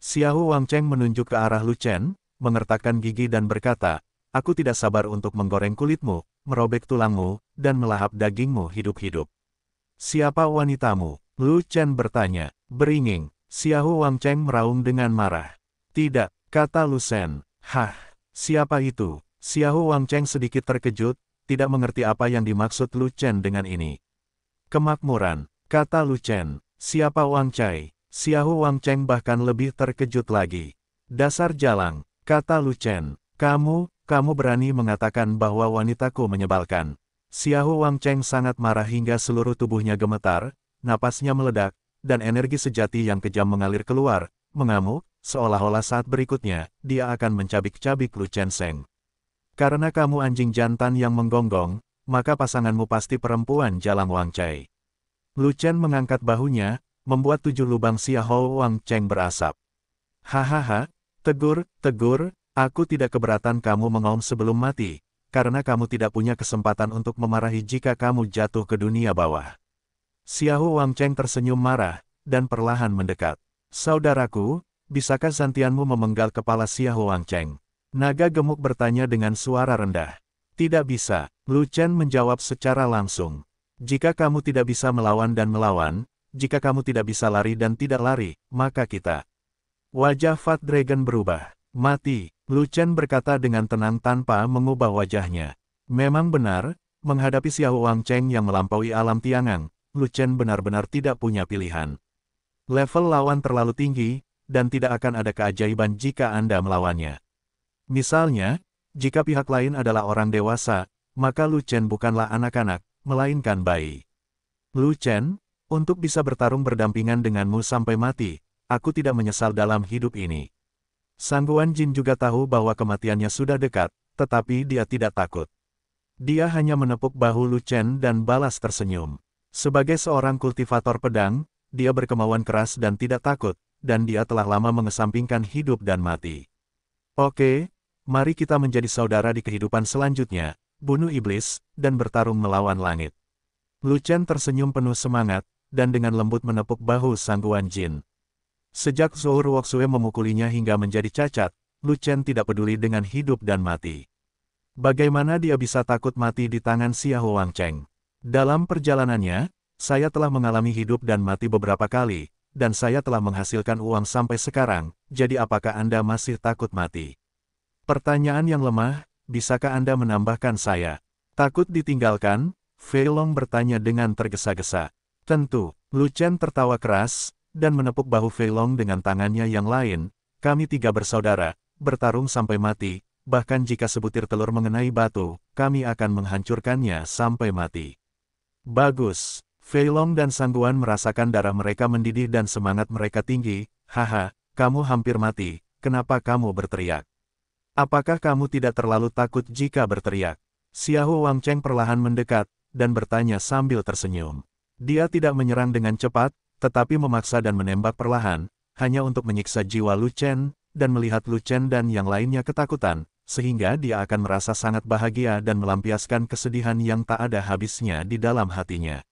Xiao Wang Cheng menunjuk ke arah Lu Chen, mengertakkan gigi dan berkata, aku tidak sabar untuk menggoreng kulitmu, merobek tulangmu, dan melahap dagingmu hidup-hidup. Siapa wanitamu? Lu Chen bertanya, beringing. Xiao Wang Cheng meraung dengan marah. Tidak, kata Lu Shen. Hah, siapa itu? Xiao Wang Cheng sedikit terkejut, tidak mengerti apa yang dimaksud Lu Chen dengan ini. Kemakmuran, kata Lu Chen. Siapa Wang Chai? Wang Cheng bahkan lebih terkejut lagi. Dasar jalang, kata Lu Chen. Kamu, kamu berani mengatakan bahwa wanitaku menyebalkan. Xiao Wang Cheng sangat marah hingga seluruh tubuhnya gemetar, napasnya meledak, dan energi sejati yang kejam mengalir keluar, mengamuk, seolah-olah saat berikutnya, dia akan mencabik-cabik Lu Chen Seng. Karena kamu anjing jantan yang menggonggong, maka pasanganmu pasti perempuan Jalang Wang Chai. Lu Chen mengangkat bahunya, membuat tujuh lubang Xiao Wang Cheng berasap. Hahaha, tegur, tegur, aku tidak keberatan kamu mengaum sebelum mati, karena kamu tidak punya kesempatan untuk memarahi jika kamu jatuh ke dunia bawah. Xiao Wang Cheng tersenyum marah, dan perlahan mendekat. Saudaraku, bisakah Santianmu memenggal kepala Xiao Wang Cheng? Naga gemuk bertanya dengan suara rendah. Tidak bisa, Lu Chen menjawab secara langsung. Jika kamu tidak bisa melawan dan melawan, jika kamu tidak bisa lari dan tidak lari, maka kita. Wajah Fat Dragon berubah. Mati, Lu Chen berkata dengan tenang tanpa mengubah wajahnya. Memang benar, menghadapi Xiao Wang Cheng yang melampaui alam Tiangang, Lu Chen benar-benar tidak punya pilihan. Level lawan terlalu tinggi, dan tidak akan ada keajaiban jika Anda melawannya. Misalnya, jika pihak lain adalah orang dewasa, maka Lu Chen bukanlah anak-anak, melainkan bayi. Lu Chen, untuk bisa bertarung berdampingan denganmu sampai mati, aku tidak menyesal dalam hidup ini. Sangguan Jin juga tahu bahwa kematiannya sudah dekat, tetapi dia tidak takut. Dia hanya menepuk bahu Lu Chen dan balas tersenyum. Sebagai seorang kultivator pedang, dia berkemauan keras dan tidak takut, dan dia telah lama mengesampingkan hidup dan mati. Oke, mari kita menjadi saudara di kehidupan selanjutnya, bunuh iblis, dan bertarung melawan langit. Lu Chen tersenyum penuh semangat, dan dengan lembut menepuk bahu Sangguan Jin. Sejak Zhou Ruoxue memukulinya hingga menjadi cacat, Lu Chen tidak peduli dengan hidup dan mati. Bagaimana dia bisa takut mati di tangan Xiao Wang Cheng? Dalam perjalanannya, saya telah mengalami hidup dan mati beberapa kali, dan saya telah menghasilkan uang sampai sekarang, jadi apakah Anda masih takut mati? Pertanyaan yang lemah, bisakah Anda menambahkan saya? Takut ditinggalkan? Fei Long bertanya dengan tergesa-gesa. Tentu, Lu Chen tertawa keras, dan menepuk bahu Fei Long dengan tangannya yang lain. Kami tiga bersaudara, bertarung sampai mati, bahkan jika sebutir telur mengenai batu, kami akan menghancurkannya sampai mati. Bagus. Fei Long dan Sangguan merasakan darah mereka mendidih dan semangat mereka tinggi. Haha, kamu hampir mati, kenapa kamu berteriak? Apakah kamu tidak terlalu takut jika berteriak? Xiao Wang Cheng perlahan mendekat, dan bertanya sambil tersenyum. Dia tidak menyerang dengan cepat, tetapi memaksa dan menembak perlahan, hanya untuk menyiksa jiwa Lu Chen, dan melihat Lu Chen dan yang lainnya ketakutan, sehingga dia akan merasa sangat bahagia dan melampiaskan kesedihan yang tak ada habisnya di dalam hatinya.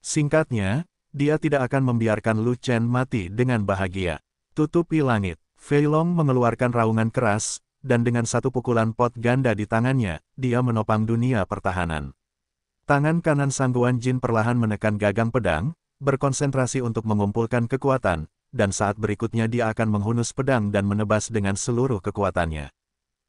Singkatnya, dia tidak akan membiarkan Lu Chen mati dengan bahagia. Tutupi langit. Fei Long mengeluarkan raungan keras, dan dengan satu pukulan pot ganda di tangannya, dia menopang dunia pertahanan. Tangan kanan Sangguan Jin perlahan menekan gagang pedang, berkonsentrasi untuk mengumpulkan kekuatan, dan saat berikutnya dia akan menghunus pedang dan menebas dengan seluruh kekuatannya.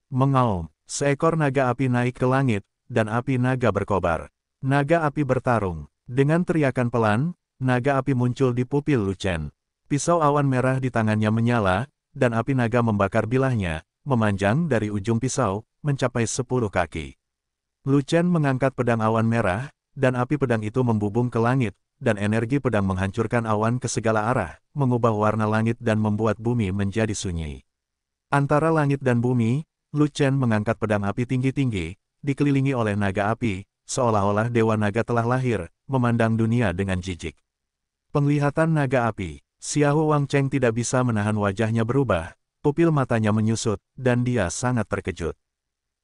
Mengaum, seekor naga api naik ke langit, dan api naga berkobar. Naga api bertarung. Dengan teriakan pelan, naga api muncul di pupil Lu Chen. Pisau awan merah di tangannya menyala, dan api naga membakar bilahnya, memanjang dari ujung pisau, mencapai sepuluh kaki. Lu Chen mengangkat pedang awan merah, dan api pedang itu membubung ke langit, dan energi pedang menghancurkan awan ke segala arah, mengubah warna langit dan membuat bumi menjadi sunyi. Antara langit dan bumi, Lu Chen mengangkat pedang api tinggi-tinggi, dikelilingi oleh naga api, seolah-olah dewa naga telah lahir, memandang dunia dengan jijik. Penglihatan naga api, Xiao Wang Cheng tidak bisa menahan wajahnya berubah, Pupil matanya menyusut, dan dia sangat terkejut.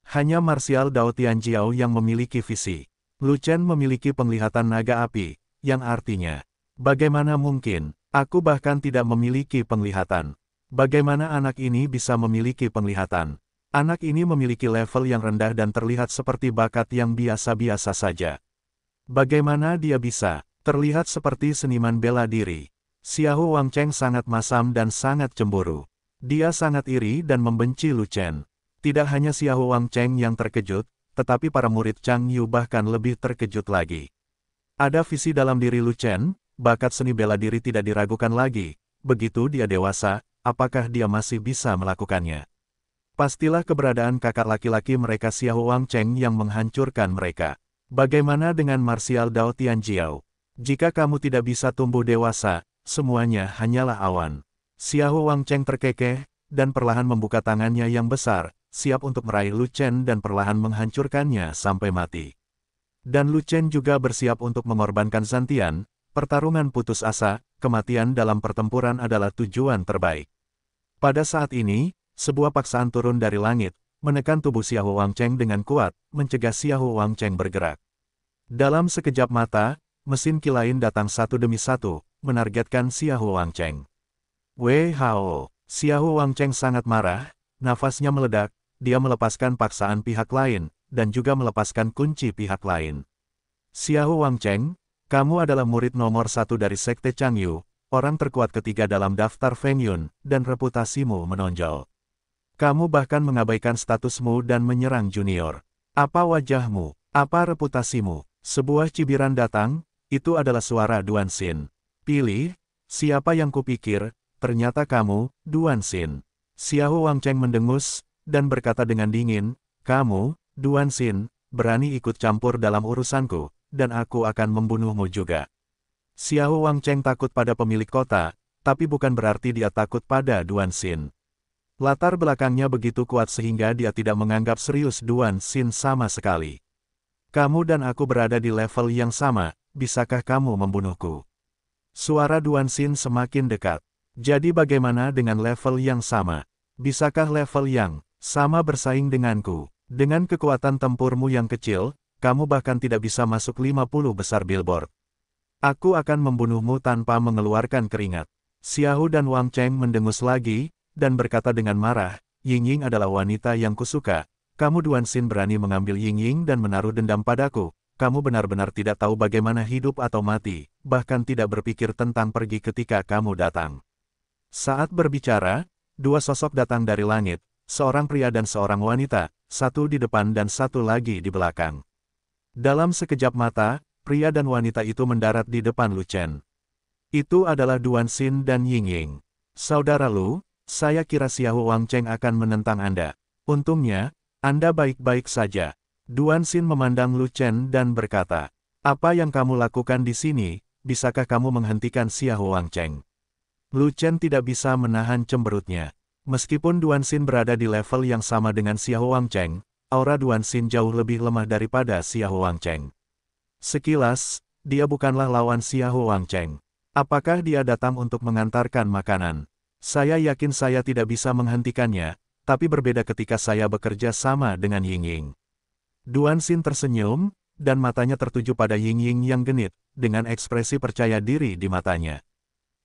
Hanya Martial Dao Tianjiao yang memiliki visi. Lu Chen memiliki penglihatan naga api, yang artinya, bagaimana mungkin, aku bahkan tidak memiliki penglihatan. Bagaimana anak ini bisa memiliki penglihatan? Anak ini memiliki level yang rendah dan terlihat seperti bakat yang biasa-biasa saja. Bagaimana dia bisa terlihat seperti seniman bela diri? Xiao Wang Cheng sangat masam dan sangat cemburu. Dia sangat iri dan membenci Lu Chen. Tidak hanya Xiao Wang Cheng yang terkejut, tetapi para murid Chang Yu bahkan lebih terkejut lagi. Ada visi dalam diri Lu Chen, bakat seni bela diri tidak diragukan lagi. Begitu dia dewasa, apakah dia masih bisa melakukannya? Pastilah keberadaan kakak laki-laki mereka Xiao Wang Cheng yang menghancurkan mereka. Bagaimana dengan Martial Dao Tianjiao? Jika kamu tidak bisa tumbuh dewasa, semuanya hanyalah awan. Xiao Wang Cheng terkekeh, dan perlahan membuka tangannya yang besar, siap untuk meraih Lu Chen dan perlahan menghancurkannya sampai mati. Dan Lu Chen juga bersiap untuk mengorbankan Zantian, pertarungan putus asa, kematian dalam pertempuran adalah tujuan terbaik. Pada saat ini, sebuah paksaan turun dari langit, menekan tubuh Xiao Wang Cheng dengan kuat, mencegah Xiao Wang Cheng bergerak. Dalam sekejap mata, mesin kilain datang satu demi satu, menargetkan Xiao Wang Cheng. Wei Hao, Xiao Wang Cheng sangat marah, nafasnya meledak, dia melepaskan paksaan pihak lain, dan juga melepaskan kunci pihak lain. Xiao Wang Cheng, kamu adalah murid nomor satu dari Sekte Changyu, orang terkuat ketiga dalam daftar Feng Yun, dan reputasimu menonjol. Kamu bahkan mengabaikan statusmu dan menyerang junior. Apa wajahmu? Apa reputasimu? Sebuah cibiran datang, itu adalah suara Duan Xin. Pilih, siapa yang kupikir, ternyata kamu, Duan Xin. Xiao Wang Cheng mendengus, dan berkata dengan dingin, kamu, Duan Xin, berani ikut campur dalam urusanku, dan aku akan membunuhmu juga. Xiao Wang Cheng takut pada pemilik kota, tapi bukan berarti dia takut pada Duan Xin. Latar belakangnya begitu kuat sehingga dia tidak menganggap serius Duan Xin sama sekali. Kamu dan aku berada di level yang sama, bisakah kamu membunuhku? Suara Duan Xin semakin dekat. Jadi bagaimana dengan level yang sama? Bisakah level yang sama bersaing denganku? Dengan kekuatan tempurmu yang kecil, kamu bahkan tidak bisa masuk 50 besar billboard. Aku akan membunuhmu tanpa mengeluarkan keringat. Xiao dan Wang Cheng mendengus lagi, dan berkata dengan marah, Ying Ying adalah wanita yang kusuka, kamu Duan Xin berani mengambil Ying Ying dan menaruh dendam padaku, kamu benar-benar tidak tahu bagaimana hidup atau mati, bahkan tidak berpikir tentang pergi ketika kamu datang. Saat berbicara, dua sosok datang dari langit, seorang pria dan seorang wanita, satu di depan dan satu lagi di belakang. Dalam sekejap mata, pria dan wanita itu mendarat di depan Lu Chen. Itu adalah Duan Xin dan Ying Ying. Saudara Lu, saya kira Xiao Wang Cheng akan menentang Anda. Untungnya, Anda baik-baik saja. Duan Xin memandang Lu Chen dan berkata, apa yang kamu lakukan di sini, bisakah kamu menghentikan Xiao Wang Cheng? Lu Chen tidak bisa menahan cemberutnya. Meskipun Duan Xin berada di level yang sama dengan Xiao Wang Cheng, aura Duan Xin jauh lebih lemah daripada Xiao Wang Cheng. Sekilas, dia bukanlah lawan Xiao Wang Cheng. Apakah dia datang untuk mengantarkan makanan? Saya yakin saya tidak bisa menghentikannya, tapi berbeda ketika saya bekerja sama dengan Ying Ying. Duan Xin tersenyum, dan matanya tertuju pada Ying Ying yang genit, dengan ekspresi percaya diri di matanya.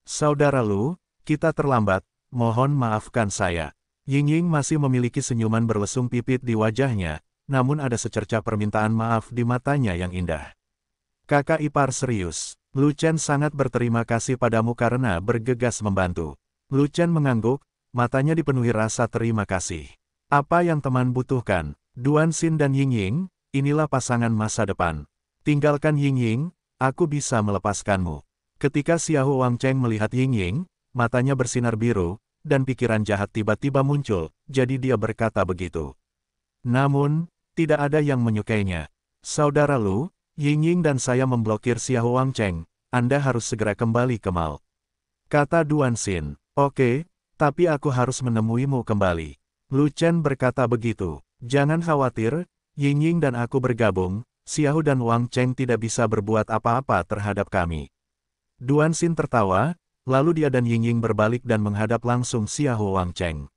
Saudara Lu, kita terlambat, mohon maafkan saya. Ying Ying masih memiliki senyuman berlesung pipit di wajahnya, namun ada secerca permintaan maaf di matanya yang indah. Kakak ipar serius, Lu Chen sangat berterima kasih padamu karena bergegas membantu. Lu Chen mengangguk, matanya dipenuhi rasa terima kasih. Apa yang teman butuhkan? Duan Xin dan Ying Ying, inilah pasangan masa depan. Tinggalkan Ying Ying, aku bisa melepaskanmu. Ketika Xiao Wang Cheng melihat Ying Ying, matanya bersinar biru, dan pikiran jahat tiba-tiba muncul, jadi dia berkata begitu. Namun, tidak ada yang menyukainya. Saudara Lu, Ying Ying dan saya memblokir Xiao Wang Cheng, Anda harus segera kembali ke Mal. Kata Duan Xin, oke, tapi aku harus menemuimu kembali. Lu Chen berkata begitu, jangan khawatir, Ying Ying dan aku bergabung, Xiao dan Wang Cheng tidak bisa berbuat apa-apa terhadap kami. Duan Xin tertawa, Lalu dia dan Ying Ying berbalik dan menghadap langsung Xiao Wang Cheng.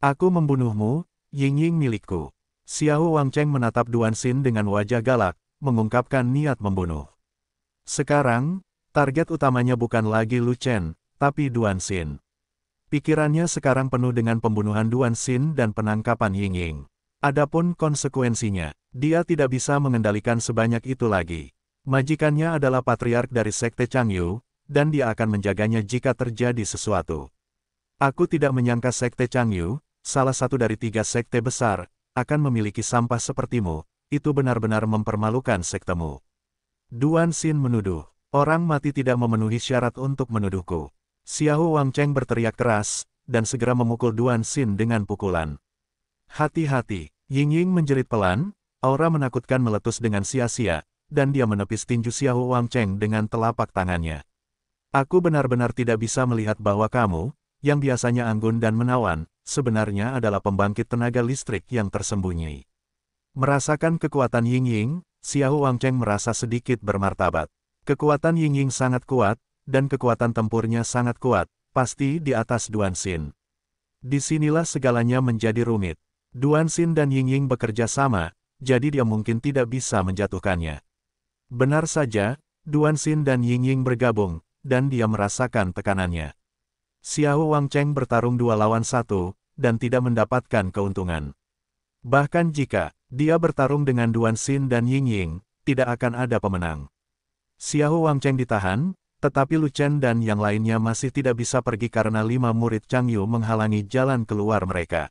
Aku membunuhmu, Ying Ying milikku. Xiao Wang Cheng menatap Duan Xin dengan wajah galak, mengungkapkan niat membunuh. Sekarang, target utamanya bukan lagi Lu Chen, tapi Duan Xin. Pikirannya sekarang penuh dengan pembunuhan Duan Xin dan penangkapan Ying Ying. Adapun konsekuensinya, dia tidak bisa mengendalikan sebanyak itu lagi. Majikannya adalah patriark dari Sekte Changyu, dan dia akan menjaganya jika terjadi sesuatu. Aku tidak menyangka Sekte Changyu, salah satu dari tiga sekte besar, akan memiliki sampah sepertimu, itu benar-benar mempermalukan sektemu. Duan Xin menuduh, orang mati tidak memenuhi syarat untuk menuduhku. Xiao Wang Cheng berteriak keras, dan segera memukul Duan Xin dengan pukulan. Hati-hati, Ying Ying menjerit pelan, aura menakutkan meletus dengan sia-sia, dan dia menepis tinju Xiao Wang Cheng dengan telapak tangannya. Aku benar-benar tidak bisa melihat bahwa kamu, yang biasanya anggun dan menawan, sebenarnya adalah pembangkit tenaga listrik yang tersembunyi. Merasakan kekuatan Ying Ying, Xiao Wang Cheng merasa sedikit bermartabat. Kekuatan Ying Ying sangat kuat, dan kekuatan tempurnya sangat kuat, pasti di atas Duan Xin. Di sinilah segalanya menjadi rumit. Duan Xin dan Ying Ying bekerja sama, jadi dia mungkin tidak bisa menjatuhkannya. Benar saja, Duan Xin dan Ying Ying bergabung, dan dia merasakan tekanannya. Xiao Wang Cheng bertarung dua lawan satu, dan tidak mendapatkan keuntungan. Bahkan jika dia bertarung dengan Duan Xin dan Ying Ying, tidak akan ada pemenang. Xiao Wang Cheng ditahan, tetapi Lu Chen dan yang lainnya masih tidak bisa pergi karena lima murid Chang Yu menghalangi jalan keluar mereka.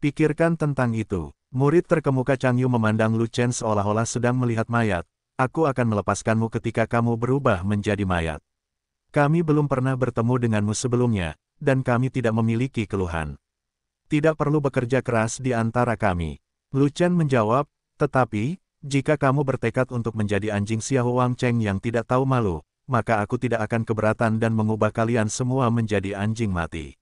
Pikirkan tentang itu. Murid terkemuka Chang Yu memandang Lu Chen seolah-olah sedang melihat mayat. Aku akan melepaskanmu ketika kamu berubah menjadi mayat. Kami belum pernah bertemu denganmu sebelumnya, dan kami tidak memiliki keluhan. Tidak perlu bekerja keras di antara kami. Lu Chen menjawab, tetapi, jika kamu bertekad untuk menjadi anjing Xiao Wang Cheng yang tidak tahu malu, maka aku tidak akan keberatan dan mengubah kalian semua menjadi anjing mati.